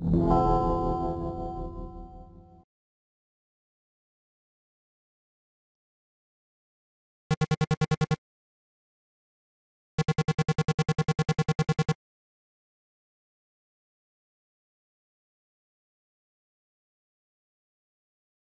you